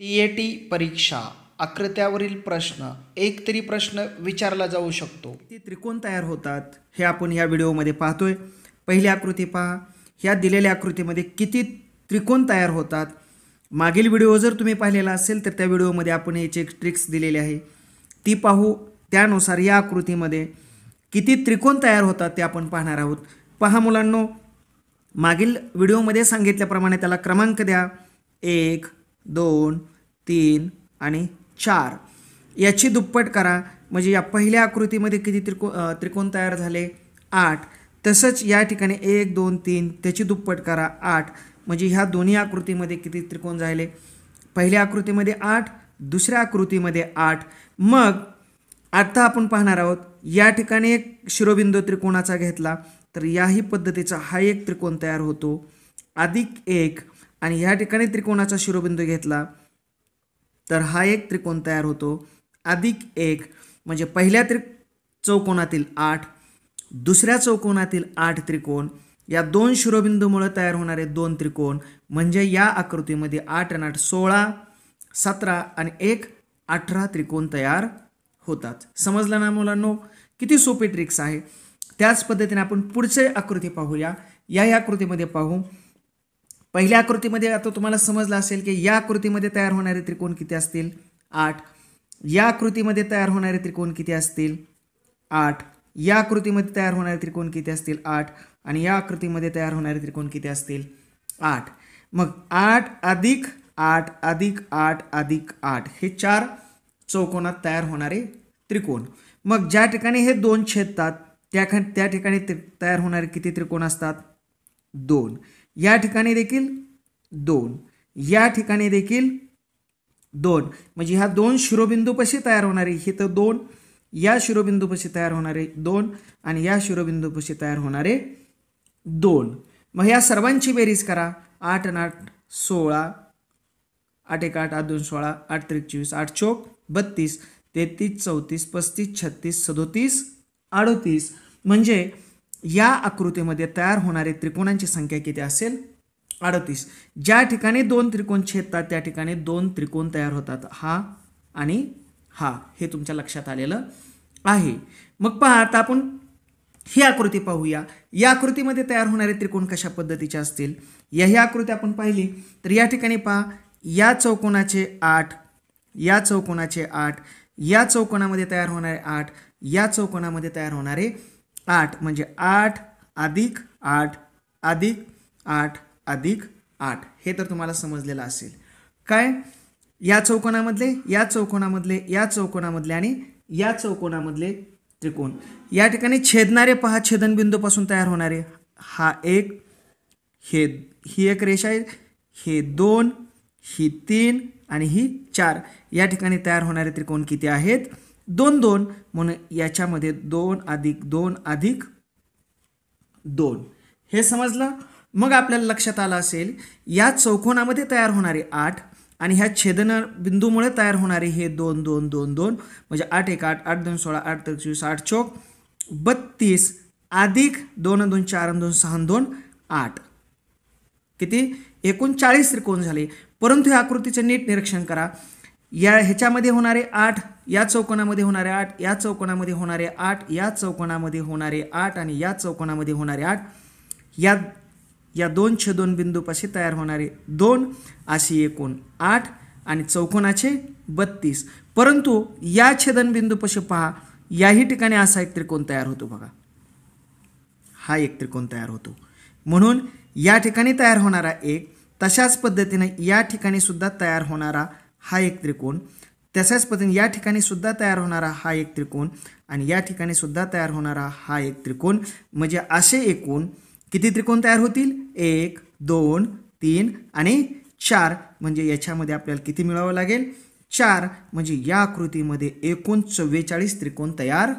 T A T परीक्षा आकृत्यावरील प्रश्न एक तरी प्रश्न विचारला जाऊ शकतो. ते त्रिकोण तयार होतात हे आपण या व्हिडिओमध्ये पाहतोय. पहिली आकृती पहा. ह्या दिलेल्या आकृतीमध्ये किती त्रिकोण तयार होतात? मागील व्हिडिओ जर तुम्ही पाहिलेला असेल तर त्या व्हिडिओमध्ये आपण याची एक ट्रिक्स दिलेली आहे. ती पाहू. त्यानुसार या आकृतीमध्ये किती त्रिकोण तयार होतात ते आपण पाहणार आहोत. पहा मुलांनो. मागील व्हिडिओमध्ये सांगितल्याप्रमाणे त्याला क्रमांक द्या. एक दोन तीन आणि चार. याची दुप्पट करा. म्हणजे या पहिल्या आकृतीमध्ये किती त्रिको त्रिकोण तयार झाले? आठ. तसंच या ठिकाणी एक दोन तीन त्याची दुप्पट करा. आठ. म्हणजे ह्या दोन्ही आकृतीमध्ये किती त्रिकोण झाले? पहिल्या आकृतीमध्ये आठ दुसऱ्या आकृतीमध्ये आठ. मग आता आपण पाहणार आहोत या ठिकाणी एक शिरोबिंदू त्रिकोणाचा घेतला. तर याही पद्धतीचा हा एक त्रिकोण तयार होतो. अधिक एक. आणि या ठिकाणी त्रिकोणाचा शिरोबिंदू घेतला तर हा एक त्रिकोण तयार होतो. अधिक एक म्हणजे पहिल्या त्रि चौकोनातील आठ दुसऱ्या चौकोनातील आठ त्रिकोण. या दोन शिरोबिंदूमुळे तयार होणारे दोन त्रिकोण म्हणजे या आकृतीमध्ये आठ आणि आठ सोळा सतरा आणि एक अठरा त्रिकोण तयार होतात. समजलं ना मुलांनो? किती सोपी ट्रिक्स आहे. त्याच पद्धतीने आपण पुढचे आकृती पाहूया. या या आकृतीमध्ये पाहू. पहिल्या आकृतीमध्ये आता तुम्हाला समजलं असेल की या आकृतीमध्ये तयार होणारे त्रिकोण किती असतील? आठ. या आकृतीमध्ये तयार होणारे त्रिकोण किती असतील? आठ. या आकृतीमध्ये तयार होणारे त्रिकोण किती असतील? आठ. आणि या आकृतीमध्ये तयार होणारे त्रिकोण किती असतील? आठ. मग आठ अधिक आठ अधिक आठ अधिक आठ हे चार चौकोनात तयार होणारे त्रिकोण. मग ज्या ठिकाणी हे दोन छेदतात त्या खा त्या ठिकाणी त्रि- तयार होणारे किती त्रिकोण असतात? दोन. या ठिकाणी देखील दोन. या ठिकाणी देखील दोन. म्हणजे ह्या दोन शिरोबिंदूपाशी तयार होणारे हे तर दोन. या शिरोबिंदूपाशी तयार होणारे दोन आणि या शिरोबिंदूपाशी तयार होणारे दोन. मग या सर्वांची बेरीज करा. आठ आणि आठ सोळा. आठ एक आठ आठ दोन सोळा आठ त्रिक चोवीस आठ चौक बत्तीस तेहतीस चौतीस पस्तीस छत्तीस सदोतीस अडोतीस. म्हणजे या आकृतीमध्ये तयार होणारे त्रिकोणांची संख्या किती असेल? अडतीस. ज्या ठिकाणी दोन त्रिकोण छेदतात त्या ठिकाणी दोन त्रिकोण तयार होतात. हा आणि हा. हे तुमच्या लक्षात आलेलं आहे. मग पहा आता आपण ही आकृती पाहूया. या आकृतीमध्ये तयार होणारे त्रिकोण कशा पद्धतीचे असतील? या ही आकृती आपण पाहिली. तर या ठिकाणी पहा या चौकोनाचे आठ या चौकोनाचे आठ या चौकोनामध्ये तयार होणारे आठ या चौकोनामध्ये तयार होणारे आठ म्हणजे आठ अधिक आठ अधिक आठ अधिक आठ. हे तर तुम्हाला समजलेलं असेल. काय? या चौकोनामधले या चौकोनामधले या चौकोनामधले आणि या चौकोनामधले त्रिकोण. या ठिकाणी छेदणारे पहा छेदनबिंदूपासून तयार होणारे. हा एक हे ही एक रेषा आहे. हे दोन ही तीन आणि ही चार. या ठिकाणी तयार होणारे त्रिकोण किती आहेत? दोन दोन म्हणून याच्यामध्ये दोन अधिक दोन अधिक दोन. हे समजलं? मग आपल्याला लक्षात आलं असेल या चौकोनामध्ये तयार होणारे आठ आणि ह्या छेदन बिंदूमुळे तयार होणारे हे दोन दोन दोन दोन म्हणजे आठ एक आठ आठ दोन सोळा आठ तर चोवीस आठ चौक बत्तीस अधिक दोन दोन चार दोन सहा दोन आठ. किती? एकूण चाळीस त्रिकोण झाले. परंतु या आकृतीचं नीट निरीक्षण करा. या ह्याच्यामध्ये होणारे आठ या चौकोनामध्ये होणारे आठ या चौकोनामध्ये होणारे आठ या चौकोनामध्ये होणारे आठ आणि या चौकोनामध्ये होणारे आठ. या या दोन छेदोन बिंदूपाशी तयार होणारे दोन अशी एकूण आठ आणि चौकोनाचे बत्तीस. परंतु या छेदनबिंदूपाशी पहा याही ठिकाणी असा एक त्रिकोण तयार होतो बघा. हा एक त्रिकोण तयार होतो. म्हणून या ठिकाणी तयार होणारा एक तशाच पद्धतीने या ठिकाणी सुद्धा तयार होणारा हा एक त्रिकोण. तशाच पद्धतीने या ठिकाणी सुद्धा तयार होणारा हा एक त्रिकोण आणि या ठिकाणी सुद्धा तयार होणारा हा एक त्रिकोण. म्हणजे असे एकूण किती त्रिकोण तयार होतील? एक दोन तीन आणि चार. म्हणजे याच्यामध्ये आपल्याला किती मिळावं लागेल? चार. म्हणजे या आकृतीमध्ये एकूण चव्वेचाळीस त्रिकोण तयार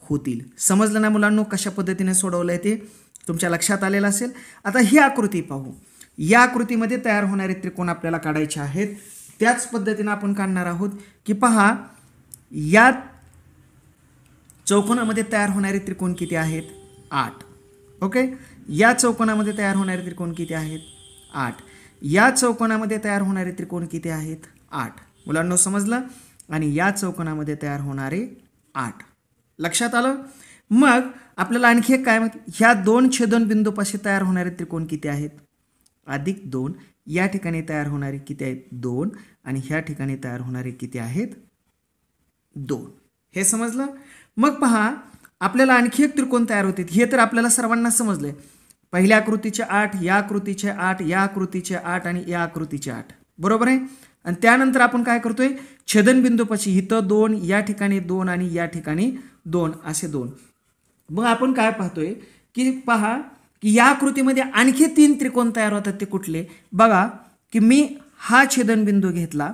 होतील. समजलं ना मुलांनो कशा पद्धतीने सोडवलं आहे ते? तुमच्या लक्षात आलेलं असेल? आता ही आकृती पाहू. या आकृतीमध्ये तयार होणारे त्रिकोण आपल्याला काढायचे आहेत. त्याच पद्धतीनं आपण काढणार आहोत की पहा या चौकोनामध्ये तयार होणारे त्रिकोण किती आहेत? आठ. ओके? या चौकोनामध्ये तयार होणारे त्रिकोण किती आहेत? आठ. या चौकोनामध्ये तयार होणारे त्रिकोण किती आहेत? आठ. मुलांना समजलं? आणि या चौकोनामध्ये तयार होणारे आठ. लक्षात आलं? मग आपल्याला आणखी एक काय माहिती? ह्या दोन छेदन बिंदूपाशी तयार होणारे त्रिकोण किती आहेत? अधिक दोन या ठिकाणी तयार होणारे किती आहेत? दोन. आणि ह्या ठिकाणी तयार होणारे किती आहेत? दोन. हे समजलं? मग पहा आपल्याला आणखी एक त्रिकोण तयार होते. हे तर आपल्याला सर्वांना समजले पहिल्या आकृतीचे आठ या आकृतीचे आठ या आकृतीचे आठ आणि या आकृतीचे आठ. बरोबर आहे? आणि त्यानंतर आपण काय करतोय? छेदनबिंदूपाशी इथं दोन या ठिकाणी दोन आणि या ठिकाणी दोन असे दोन. मग आपण काय पाहतोय? की पहा की या आकृतीमध्ये आणखी तीन त्रिकोण तयार होतात ते कुठले? बघा की मी हा छेदनबिंदू घेतला.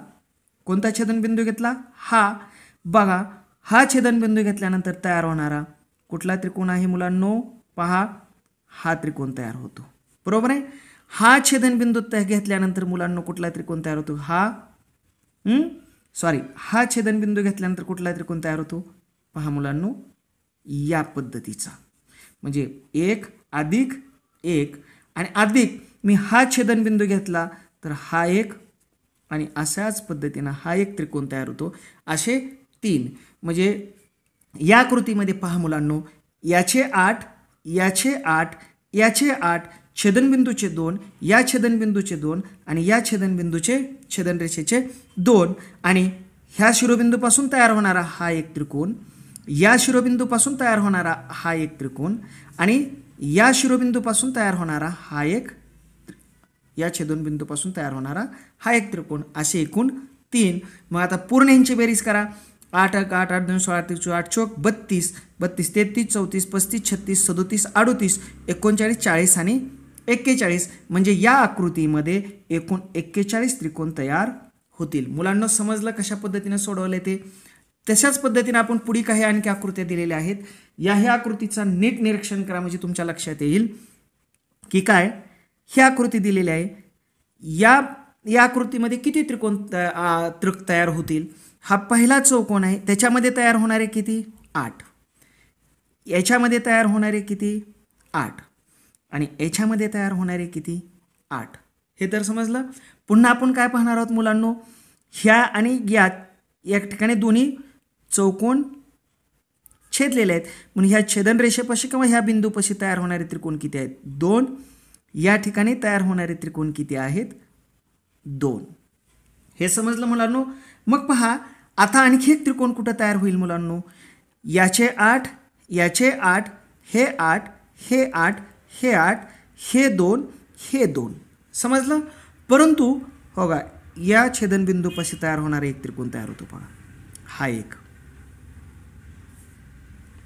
कोणता छेदनबिंदू घेतला? हा. बघा हा छेदनबिंदू घेतल्यानंतर तयार होणारा कुठला त्रिकोण आहे मुलांनो? पहा हा त्रिकोण तयार होतो. बरोबर आहे? हा छेदनबिंदू त्या घेतल्यानंतर मुलांनो कुठला त्रिकोण तयार होतो? हा. सॉरी हा छेदनबिंदू घेतल्यानंतर कुठला त्रिकोण तयार होतो? पहा मुलांनो या पद्धतीचा. म्हणजे एक अधिक एक आणि अधिक मी हा छेदनबिंदू घेतला तर हा एक आणि अशाच पद्धतीनं हा एक त्रिकोण तयार होतो. असे तीन. म्हणजे या कृतीमध्ये पहा मुलांनो याचे आठ याचे आठ याचे आठ छेदनबिंदूचे दोन या छेदनबिंदूचे दोन आणि या छेदनबिंदूचे छेदनरेषेचे दोन. आणि ह्या शिरोबिंदूपासून तयार होणारा हा एक त्रिकोण या शिरोबिंदूपासून तयार होणारा हा एक त्रिकोण आणि या शिरोबिंदूपासून तयार होणारा हा एक या छेदनबिंदूपासून तयार होणारा हा एक त्रिकोण असे एकूण तीन. मग आता पूर्ण यांची बेरीज करा. आठ एक आठ आठ दोन सोळा तीस आठ चौक बत्तीस. बत्तीस तेहतीस चौतीस पस्तीस छत्तीस सदोतीस अडोतीस. एकोणचाळीस चाळीस आणि एक्केचाळीस. म्हणजे या आकृतीमध्ये एकूण एक्केचाळीस त्रिकोण तयार होतील. मुलांना समजलं कशा पद्धतीने सोडवले ते? तशाच पद्धतीने आपण पुढे काही आणखी आकृत्या दिलेल्या आहेत. या ह्या आकृतीचा नीट निरीक्षण करा म्हणजे तुमच्या लक्षात येईल. की काय? ही आकृती दिलेली आहे. या या आकृतीमध्ये किती त्रिकोण त्रिक तयार होतील? हा पहिला चौकोन आहे. त्याच्यामध्ये तयार होणारे किती? आठ. याच्यामध्ये तयार होणारे किती? आठ. आणि याच्यामध्ये तयार होणारे किती? आठ. हे तर समजलं? पुन्हा आपण काय पाहणार आहोत मुलांनो? ह्या आणि या या ठिकाणी दोन्ही चौकोन छेदलेले आहेत. म्हणून ह्या छेदन रेषेपाशी किंवा ह्या बिंदूपाशी तयार होणारे त्रिकोण किती आहेत? दोन. या ठिकाणी तयार होणारे त्रिकोण किती आहेत? दोन. हे समजलं मुलांनो? मग पहा आता आणखी एक त्रिकोण कुठं तयार होईल मुलांनो? याचे आठ याचे आठ हे आठ हे आठ हे आठ हे दोन हे दोन. समजलं? परंतु हो का या छेदनबिंदूपाशी तयार होणारा एक त्रिकोण तयार होतो पहा. हा एक.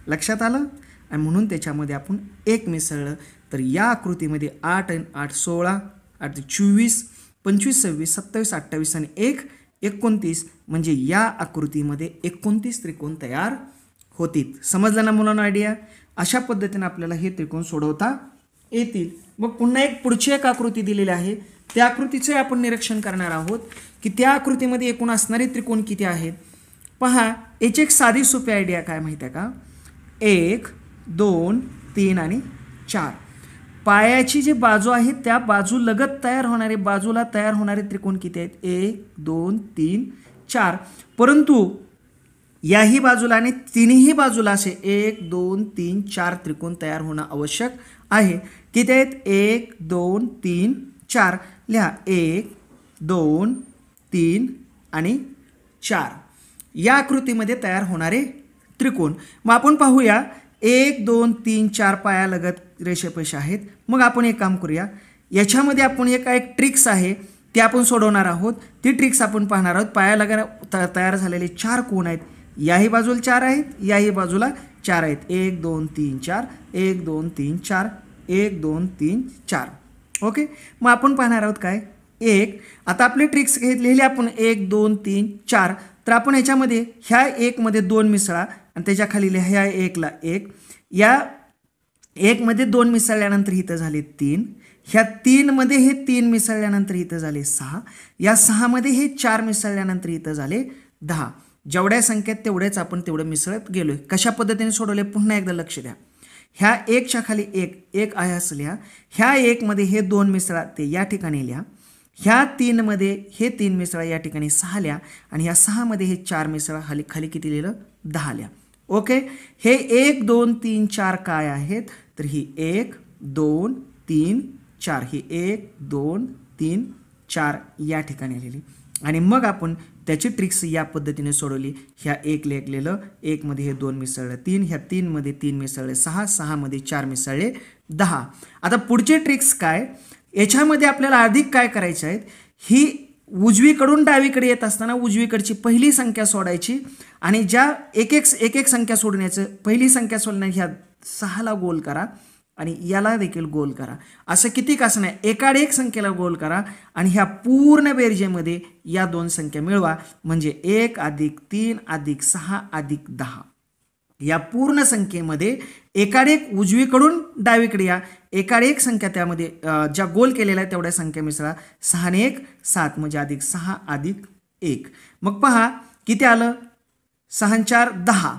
लक्षात आलं? आणि म्हणून त्याच्यामध्ये आपण एक मिसळलं. तर या आकृतीमध्ये आठ आणि आठ सोळा आठ चोवीस पंचवीस सव्वीस सत्तावीस अठ्ठावीस आणि एक एकोणतीस म्हणजे या आकृतीमध्ये एकोणतीस त्रिकोण तयार होतील. समजलं ना मुलांना आयडिया अशा पद्धतीने आपल्याला हे त्रिकोण सोडवता येतील. मग पुन्हा एक पुढची एक आकृती दिलेली आहे. त्या आकृतीचे आपण निरीक्षण करणार आहोत की त्या आकृतीमध्ये एकूण असणारे त्रिकोण किती आहेत? पहा याची एक साधी सोपी आयडिया काय माहिती आहे का? एक दोन तीन आणि चार. पायाची जी बाजू आहे त्या बाजू लगत तयार होणारे बाजूला तयार होणारे त्रिकोण किती आहेत? एक दोन तीन चार. परंतु याही बाजूला आणि तिन्ही बाजूला असे एक दोन तीन चार त्रिकोण तयार होणं आवश्यक आहे. किती आहेत? एक दोन तीन चार. लिहा. एक दोन तीन आणि चार. या आकृतीमध्ये तयार होणारे त्रिकोण. मग आपण पाहूया. एक दोन तीन चार पायालगत रेषेपेश आहेत. मग आपण एक काम करूया. याच्यामध्ये आपण एक एक ट्रिक्स आहे ती आपण सोडवणार आहोत. ती ट्रिक्स आपण पाहणार आहोत. पायालगत त- तयार झालेले चार कोण आहेत? याही बाजूला चार आहेत याही बाजूला चार आहेत. एक दोन तीन चार. एक दोन तीन चार. एक दोन तीन चार. ओके? मग आपण पाहणार आहोत काय? एक. आता आपले ट्रिक्स घेतलेली आपण एक दोन तीन चार. तर आपण याच्यामध्ये ह्या एकमध्ये दोन मिसळा. आणि त्याच्याखाली लिहा ह्या एकला एक. या एकमध्ये दोन मिसळल्यानंतर इथं झाले तीन. ह्या तीनमध्ये हे तीन मिसळल्यानंतर इथं झाले सहा. या सहामध्ये हे चार मिसळल्यानंतर इथं झाले दहा. जेवढ्या संख्येत तेवढेच आपण तेवढं मिसळत गेलो आहे कशा पद्धतीने सोडवले? पुन्हा एकदा लक्ष द्या. ह्या एकच्या खाली एक एक आहे असं लिहा. ह्या एकमध्ये हे दोन मिसळा ते या ठिकाणी लिहा. ह्या तीनमध्ये हे तीन मिसळा या ठिकाणी सहा लिहा. आणि ह्या सहामध्ये हे चार मिसळा खाली खाली किती लिहिलं? दहा लिहा. ओके? हे एक दोन तीन चार काय आहेत? तर ही एक दोन तीन चार. ही एक दोन तीन चार या ठिकाणी लिहिली आणि मग आपण त्याची ट्रिक्स या पद्धतीने सोडवली. ह्या एक लेखलेलं एकमध्ये हे दोन मिसळलं तीन ह्या तीनमध्ये तीन मिसळले सहा सहामध्ये चार मिसळले दहा. आता पुढचे ट्रिक्स काय? याच्यामध्ये आपल्याला अधिक काय करायचे आहेत? ही उजवीकडून डावीकडे येत असताना उजवीकडची पहिली संख्या सोडायची आणि ज्या एक एक एक एक संख्या सोडण्याचं पहिली संख्या सोडण्या ह्या सहाला गोल करा आणि याला देखील गोल करा. असं किती कसं नाही एकाड एक संख्येला गोल करा आणि ह्या पूर्ण बेरजेमध्ये या दोन संख्या मिळवा. म्हणजे एक अधिक तीन अधिक सहा अधिक दहा. या पूर्ण संख्येमध्ये एकाड एक उजवीकडून डावीकडे या एकाड एक संख्या त्यामध्ये ज्या गोल केलेल्या आहेत तेवढ्या संख्या मिसळा. सहाने एक सात म्हणजे अधिक सहा अधिक एक. मग पहा किती आलं? सहा चार दहा.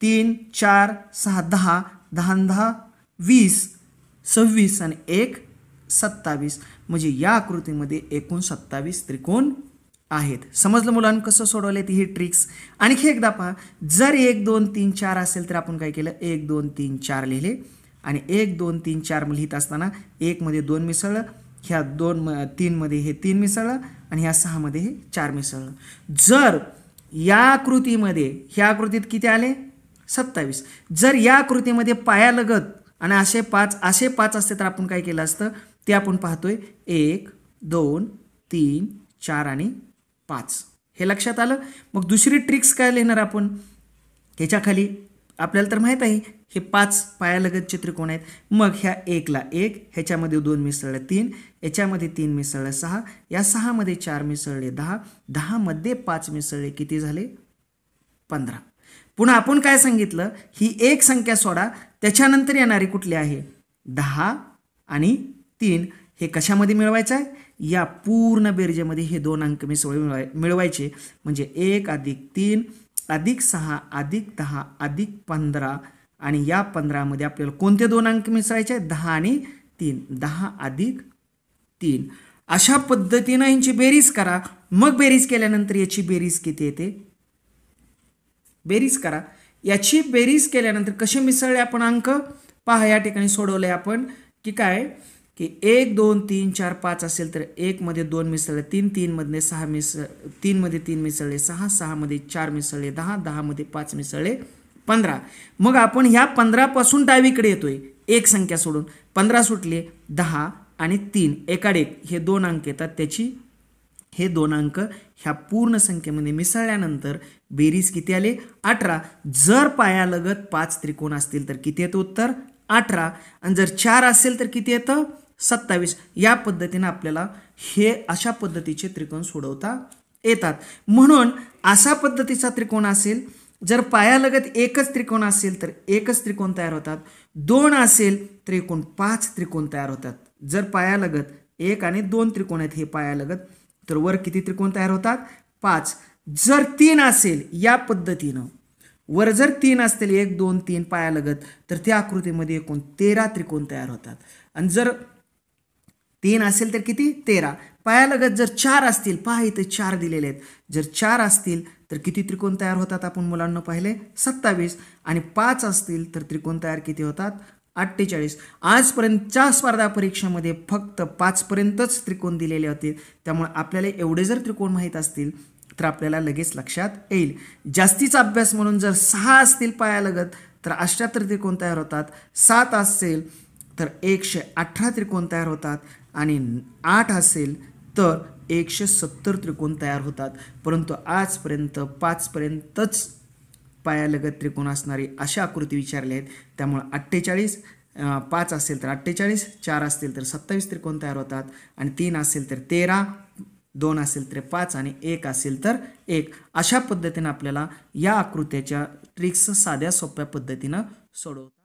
तीन चार सहा दहा. दहा दहा वीस. सव्वीस आणि एक सत्तावीस. म्हणजे या आकृतीमध्ये एकूण सत्तावीस त्रिकोण आहेत. समजलं मुलांना कसं सोडवले ती ही ट्रिक्स आणखी एकदा पहा जर एक दोन तीन चार असेल तर आपण काय केलं? एक दोन तीन चार लिहिले. आणि एक दोन तीन चार लिहित असताना एकमध्ये दोन मिसळलं ह्या दोन म तीनमध्ये हे तीन मिसळलं आणि ह्या सहामध्ये हे चार मिसळलं जर या आकृतीमध्ये ह्या आकृतीत किती आले? सत्तावीस. जर या आकृतीमध्ये पायालगत आणि असे पाच असे पाच असते तर आपण काय केलं असतं? ते आपण पाहतोय. एक दोन तीन चार आणि पाच. हे लक्षात आलं? मग दुसरी ट्रिक्स काय लिहिणार आपण? ह्याच्याखाली आपल्याला तर माहीत आहे हे पाच पायालगतचे त्रिकोण आहेत. मग ह्या एकला एक ह्याच्यामध्ये दोन मिसळलं तीन याच्यामध्ये तीन मिसळलं सहा या सहामध्ये चार मिसळले दहा दहामध्ये पाच मिसळले किती झाले? पंधरा. पुन्हा आपण काय सांगितलं? ही एक संख्या सोडा त्याच्यानंतर येणारी कुठली आहे? दहा आणि तीन. हे कशामध्ये मिळवायचं आहे? या पूर्ण बेरजेमध्ये हे दोन अंक मिसळ मिळवाय मिळवायचे. म्हणजे एक अधिक तीन अधिक सहा अधिक दहा अधिक पंधरा आणि या पंधरामध्ये आपल्याला कोणते दोन अंक मिसळायचे आहेत? दहा आणि तीन. दहा अधिक तीन. अशा पद्धतीनं यांची बेरीज करा. मग बेरीज केल्यानंतर याची बेरीज किती येते? बेरीज करा. याची बेरीज केल्यानंतर कसे मिसळले आपण अंक? पहा या ठिकाणी सोडवले आपण की काय? की एक दोन तीन चार पाच असेल तर एकमध्ये दोन मिसळले तीन तीनमधले सहा मिसळ तीनमध्ये तीन मिसळले सहा सहामध्ये चार मिसळले दहा दहामध्ये पाच मिसळले पंधरा. मग आपण ह्या पंधरापासून डावीकडे येतोय. एक संख्या सोडून. पंधरा सुटले दहा आणि तीन. एकाड एक. हे दोन अंक येतात. त्याची हे दोन अंक ह्या पूर्ण संख्येमध्ये मिसळल्यानंतर बेरीज किती आले? अठरा. जर पायालगत पाच त्रिकोण असतील तर किती येतं उत्तर? अठरा. आणि जर चार असेल तर किती येतं? सत्तावीस. या पद्धतीनं आपल्याला हे अशा पद्धतीचे त्रिकोण सोडवता येतात. म्हणून असा पद्धतीचा त्रिकोण असेल जर पायालगत एकच त्रिकोण असेल तर एकच त्रिकोण तयार होतात. दोन असेल तर एकूण पाच त्रिकोण तयार होतात. जर पायालगत एक आणि दोन त्रिकोण आहेत हे पायालगत तर वर किती त्रिकोण तयार होतात? पाच. जर तीन असेल या पद्धतीनं वर जर तीन असतील एक दोन तीन पायालगत तर त्या आकृतीमध्ये एकूण तेरा त्रिकोण तयार होतात. आणि जर तीन असेल तर किती? तेरा. पायालगत जर चार असतील पहा इथे चार दिलेले आहेत. जर चार असतील तर किती त्रिकोण तयार होतात आपण मुलांना पाहिले? सत्तावीस. आणि पाच असतील तर त्रिकोण तयार किती होतात? अठ्ठेचाळीस. आजपर्यंतच्या स्पर्धा परीक्षेमध्ये फक्त पाचपर्यंतच त्रिकोण दिलेले होते. त्यामुळे आपल्याला एवढे जर त्रिकोण माहीत असतील तर आपल्याला लगेच लक्षात येईल. जास्तीचा अभ्यास म्हणून जर सहा असतील पायालगत तर अष्ट्याहत्तर त्रिकोण तयार होतात. सात असेल तर एकशे अठरा त्रिकोण तयार होतात. आणि आठ असेल तर एकशे सत्तर त्रिकोण तयार होतात. परंतु आजपर्यंत पाचपर्यंतच पायालगत त्रिकोण असणारी अशा आकृती विचारल्या आहेत. त्यामुळे अठ्ठेचाळीस पाच असेल तर अठ्ठेचाळीस चार असतील तर सत्तावीस त्रिकोण तयार होतात आणि तीन असेल तर तेरा दोन असेल तर पाच आणि एक असेल तर एक. अशा पद्धतीनं आपल्याला या आकृत्याच्या ट्रिक्स साध्या सोप्या पद्धतीनं सोडवतात